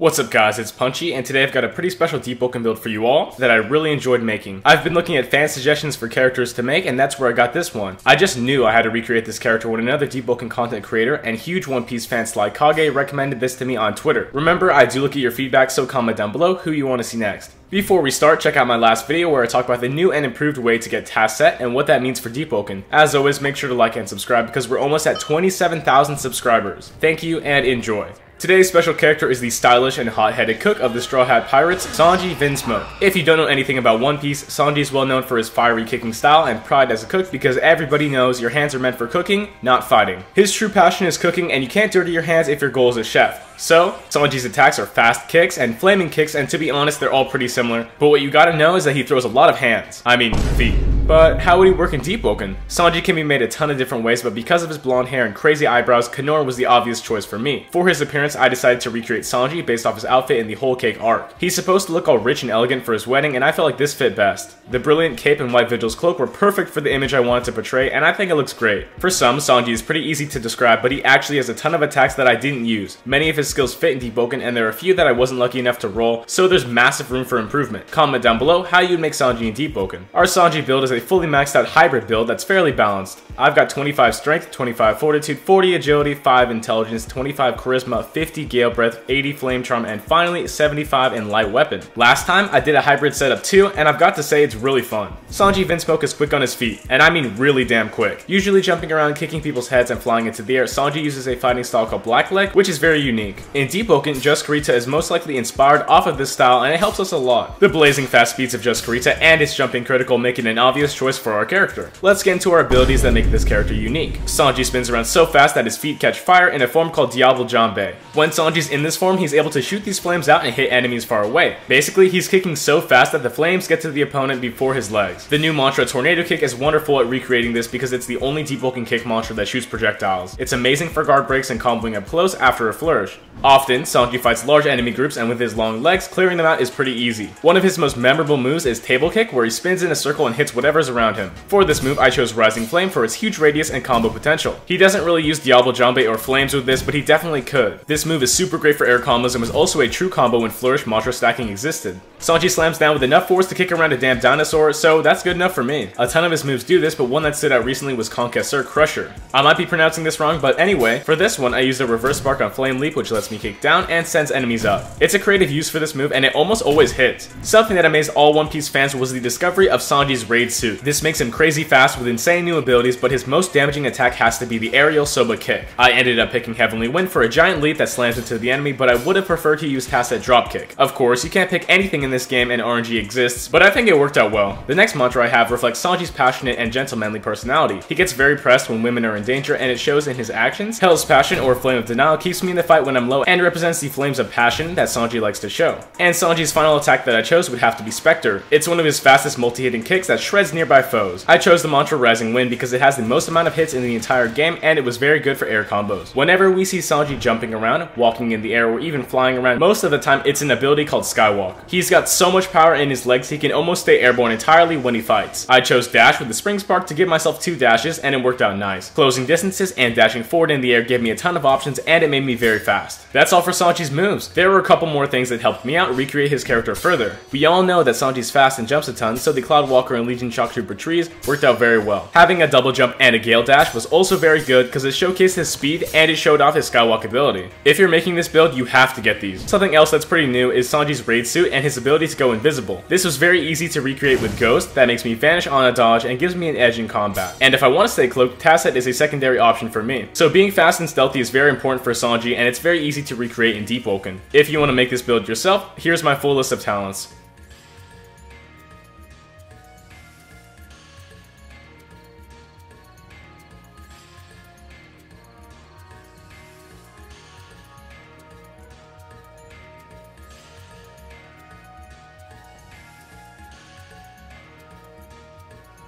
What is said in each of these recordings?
What's up guys, it's Punchee, and today I've got a pretty special Deepwoken build for you all that I really enjoyed making. I've been looking at fan suggestions for characters to make, and that's where I got this one. I just knew I had to recreate this character when another Deepwoken content creator and huge One Piece fan Sly Kage recommended this to me on Twitter. Remember, I do look at your feedback, so comment down below who you want to see next. Before we start, check out my last video where I talk about the new and improved way to get task set and what that means for Deepwoken. As always, make sure to like and subscribe because we're almost at 27,000 subscribers. Thank you and enjoy. Today's special character is the stylish and hot-headed cook of the Straw Hat Pirates, Sanji Vinsmoke. If you don't know anything about One Piece, Sanji is well known for his fiery kicking style and pride as a cook because everybody knows your hands are meant for cooking, not fighting. His true passion is cooking and you can't dirty your hands if your goal is a chef. So, Sanji's attacks are fast kicks and flaming kicks and to be honest they're all pretty similar, but what you gotta know is that he throws a lot of hands. I mean, feet. But how would he work in Deepwoken? Sanji can be made a ton of different ways, but because of his blonde hair and crazy eyebrows, Canor was the obvious choice for me. For his appearance, I decided to recreate Sanji based off his outfit in the Whole Cake arc. He's supposed to look all rich and elegant for his wedding, and I felt like this fit best. The brilliant cape and white Vigil's cloak were perfect for the image I wanted to portray, and I think it looks great. For some, Sanji is pretty easy to describe, but he actually has a ton of attacks that I didn't use. Many of his skills fit in Deepwoken, and there are a few that I wasn't lucky enough to roll, so there's massive room for improvement. Comment down below how you'd make Sanji in Deepwoken. Our Sanji build is a fully maxed out hybrid build that's fairly balanced. I've got 25 strength, 25 fortitude, 40 agility, 5 intelligence, 25 charisma, 50 gale breath, 80 flame charm, and finally 75 in light weapon. Last time I did a hybrid setup too, and I've got to say it's really fun. Sanji Vinsmoke is quick on his feet, and I mean really damn quick. Usually jumping around, kicking people's heads, and flying into the air, Sanji uses a fighting style called Blackleg, which is very unique. In Deepwoken, Jus Karita is most likely inspired off of this style, and it helps us a lot. The blazing fast speeds of Jus Karita and its jumping critical make it an obvious choice for our character. Let's get into our abilities that make this character unique. Sanji spins around so fast that his feet catch fire in a form called Diable Jambe. When Sanji's in this form, he's able to shoot these flames out and hit enemies far away. Basically, he's kicking so fast that the flames get to the opponent before his legs. The new mantra Tornado Kick is wonderful at recreating this because it's the only Deepwoken kick mantra that shoots projectiles. It's amazing for guard breaks and comboing up close after a flourish. Often, Sanji fights large enemy groups and with his long legs, clearing them out is pretty easy. One of his most memorable moves is Table Kick where he spins in a circle and hits whatever's around him. For this move, I chose Rising Flame for its huge radius and combo potential. He doesn't really use Diable Jambe or Flames with this, but he definitely could. This move is super great for air combos and was also a true combo when Flourish Mantra stacking existed. Sanji slams down with enough force to kick around a damn dinosaur, so that's good enough for me. A ton of his moves do this, but one that stood out recently was Conquessor Crusher. I might be pronouncing this wrong, but anyway, for this one, I used a reverse spark on Flame Leap, which lets me kick down and sends enemies up. It's a creative use for this move, and it almost always hits. Something that amazed all One Piece fans was the discovery of Sanji's Raid Suit. This makes him crazy fast with insane new abilities, but his most damaging attack has to be the aerial Soba kick. I ended up picking Heavenly Wind for a giant leap that slams into the enemy, but I would have preferred to use Tacet Drop Kick. Of course, you can't pick anything in this game and RNG exists, but I think it worked out well. The next mantra I have reflects Sanji's passionate and gentlemanly personality. He gets very pressed when women are in danger, and it shows in his actions. Hell's Passion or Flame of Denial keeps me in the fight when I'm low and represents the flames of passion that Sanji likes to show. And Sanji's final attack that I chose would have to be Spectre. It's one of his fastest multi-hitting kicks that shreds nearby foes. I chose the mantra Rising Wind because it has the most amount of hits in the entire game, and it was very good for air combos. Whenever we see Sanji jumping around, walking in the air, or even flying around, most of the time it's an ability called Skywalk. He's got so much power in his legs, he can almost stay airborne entirely when he fights. I chose Dash with the Spring Spark to give myself two dashes, and it worked out nice. Closing distances and dashing forward in the air gave me a ton of options, and it made me very fast. That's all for Sanji's moves. There were a couple more things that helped me out recreate his character further. We all know that Sanji's fast and jumps a ton, so the Cloud Walker and Legion Shock Trooper trees worked out very well. Having a double jump and a Gale Dash was also very good because it showcased his speed and it showed off his Skywalk ability. If you're making this build, you have to get these. Something else that's pretty new is Sanji's Raid Suit and his ability to go invisible. This was very easy to recreate with Ghost that makes me vanish on a dodge and gives me an edge in combat. And if I want to stay cloaked, Tacet is a secondary option for me. So being fast and stealthy is very important for Sanji and it's very easy to recreate in Deepwoken. If you want to make this build yourself, here's my full list of talents.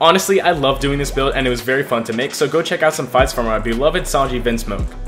Honestly, I love doing this build and it was very fun to make, so go check out some fights from our beloved Sanji Vinsmoke.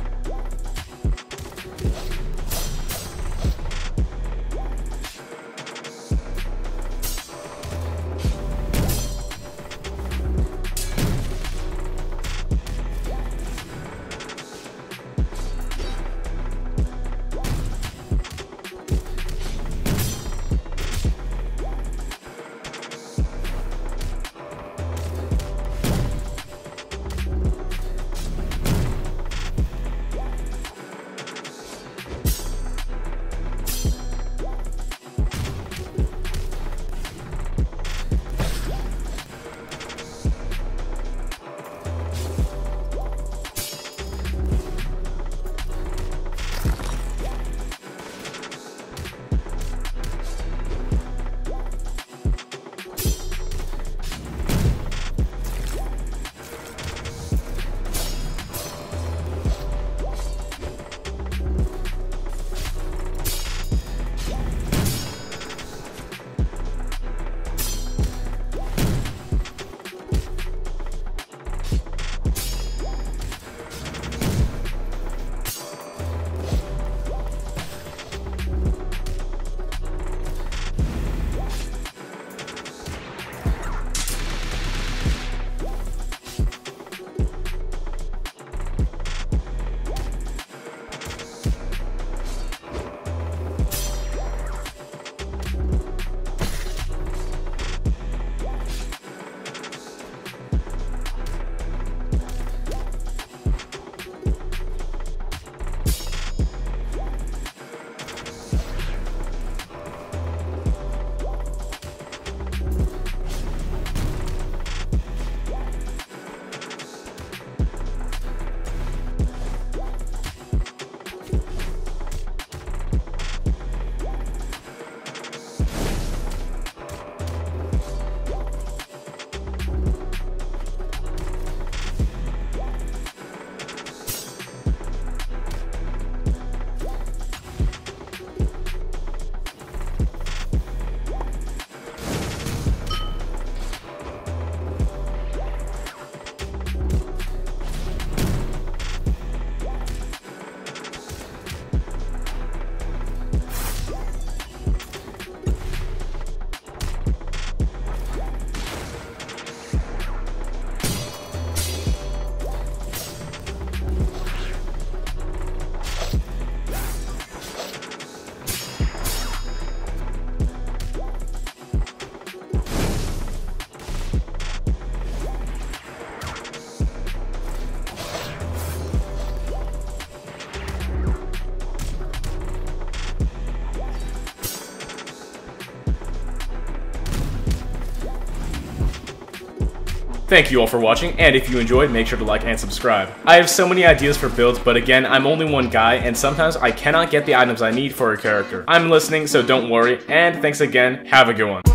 Thank you all for watching, and if you enjoyed, make sure to like and subscribe. I have so many ideas for builds, but again, I'm only one guy, and sometimes I cannot get the items I need for a character. I'm listening, so don't worry, and thanks again, have a good one.